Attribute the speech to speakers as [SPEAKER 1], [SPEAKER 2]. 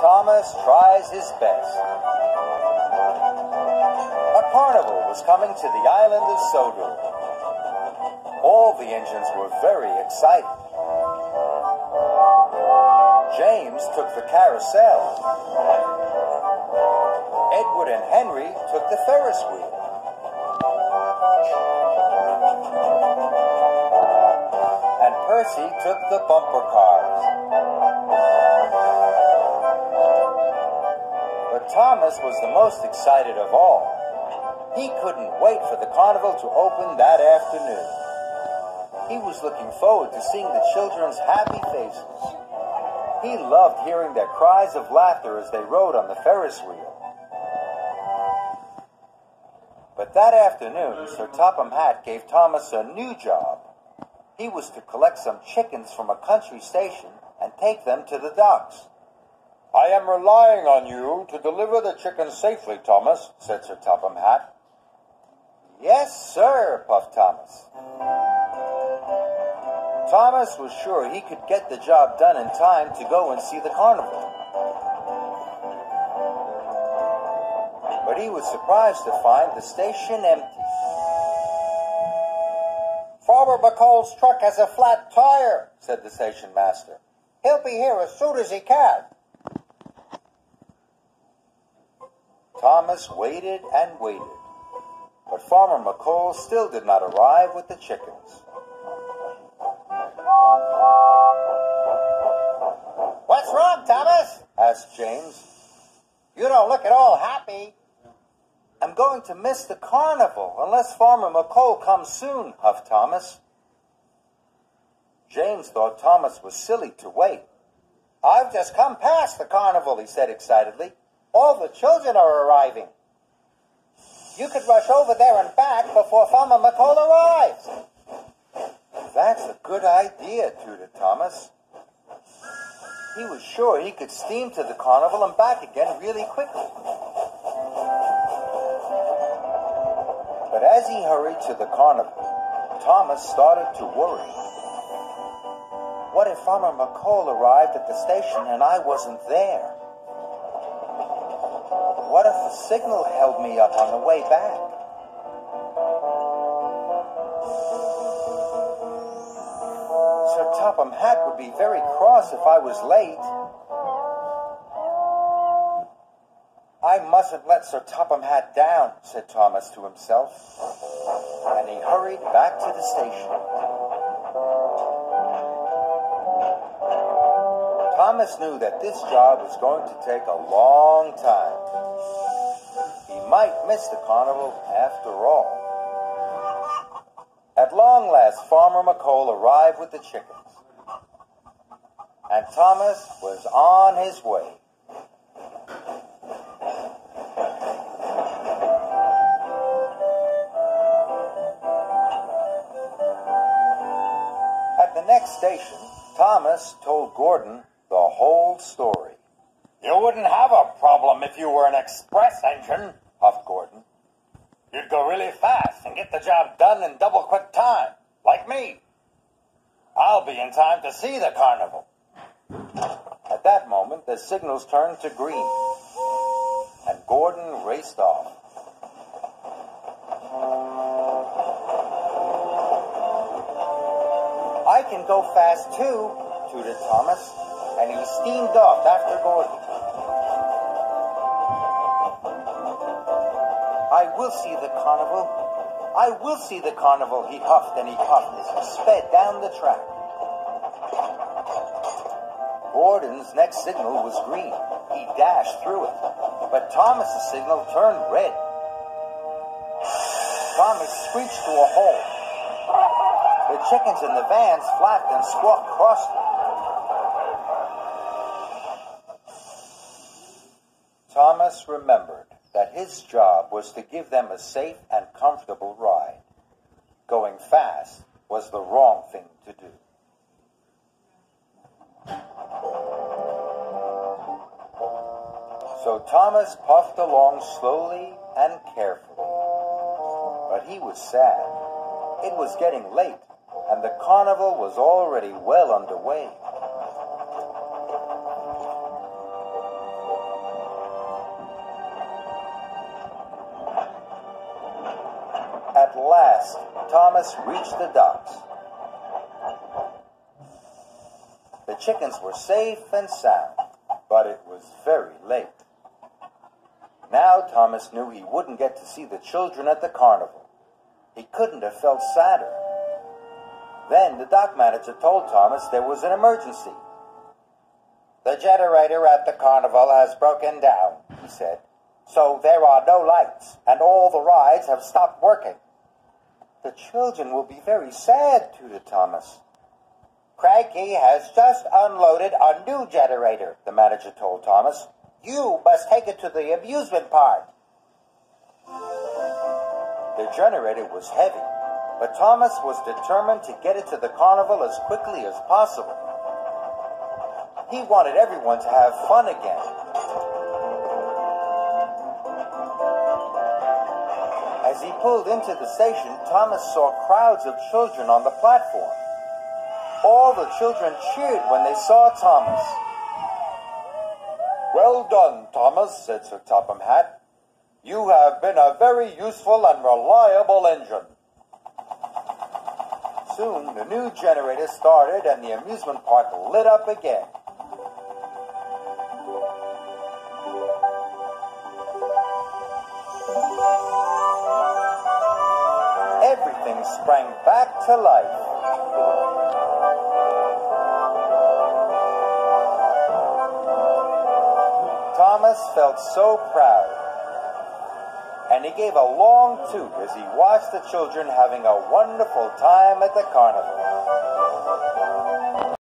[SPEAKER 1] Thomas tries his best. A carnival was coming to the island of Sodor. All the engines were very excited. James took the carousel. Edward and Henry took the Ferris wheel. And Percy took the bumper cars. Thomas was the most excited of all. He couldn't wait for the carnival to open that afternoon. He was looking forward to seeing the children's happy faces. He loved hearing their cries of laughter as they rode on the Ferris wheel. But that afternoon, Sir Topham Hatt gave Thomas a new job. He was to collect some chickens from a country station and take them to the docks.
[SPEAKER 2] I am relying on you to deliver the chickens safely, Thomas, said Sir Topham Hatt.
[SPEAKER 1] Yes, sir, puffed Thomas. Thomas was sure he could get the job done in time to go and see the carnival. But he was surprised to find the station empty.
[SPEAKER 3] Farmer McColl's truck has a flat tire, said the station master. He'll be here as soon as he can.
[SPEAKER 1] Thomas waited and waited, but Farmer McColl still did not arrive with the chickens.
[SPEAKER 3] What's wrong, Thomas? asked James. You don't look at all happy.
[SPEAKER 1] I'm going to miss the carnival unless Farmer McColl comes soon, huffed Thomas. James thought Thomas was silly to wait.
[SPEAKER 3] I've just come past the carnival, he said excitedly. All the children are arriving. You could rush over there and back before Farmer McColl arrives.
[SPEAKER 1] That's a good idea, tooted Thomas. He was sure he could steam to the carnival and back again really quickly. But as he hurried to the carnival, Thomas started to worry. What if Farmer McColl arrived at the station and I wasn't there? What if the signal held me up on the way back? Sir Topham Hatt would be very cross if I was late. I mustn't let Sir Topham Hatt down, said Thomas to himself. And he hurried back to the station. Thomas knew that this job was going to take a long time. He might miss the carnival after all. At long last, Farmer McColl arrived with the chickens. And Thomas was on his way. At the next station, Thomas told Gordon the whole story.
[SPEAKER 2] You wouldn't have a problem if you were an express engine, huffed Gordon. You'd go really fast and get the job done in double quick time, like me. I'll be in time to see the carnival.
[SPEAKER 1] At that moment, the signals turned to green, and Gordon raced off. I can go fast too, tooted Thomas, and he steamed off after Gordon. I will see the carnival. I will see the carnival, he huffed and he puffed as he sped down the track. Gordon's next signal was green. He dashed through it, but Thomas's signal turned red. Thomas screeched to a halt. The chickens in the vans flapped and squawked crossly. Thomas remembered that his job was to give them a safe and comfortable ride. Going fast was the wrong thing to do. So Thomas puffed along slowly and carefully. But he was sad. It was getting late, and the carnival was already well underway. Thomas reached the docks. The chickens were safe and sound, but it was very late. Now Thomas knew he wouldn't get to see the children at the carnival. He couldn't have felt sadder. Then the dock manager told Thomas there was an emergency.
[SPEAKER 3] The generator at the carnival has broken down, he said. So there are no lights, and all the rides have stopped working.
[SPEAKER 1] The children will be very sad, tooted Thomas.
[SPEAKER 3] Cranky has just unloaded a new generator, the manager told Thomas. You must take it to the amusement park.
[SPEAKER 1] The generator was heavy, but Thomas was determined to get it to the carnival as quickly as possible. He wanted everyone to have fun again. As he pulled into the station, Thomas saw crowds of children on the platform. All the children cheered when they saw Thomas. Well done, Thomas, said Sir Topham Hatt. You have been a very useful and reliable engine. Soon the new generator started and the amusement park lit up again. To life. Thomas felt so proud. And he gave a long toot as he watched the children having a wonderful time at the carnival.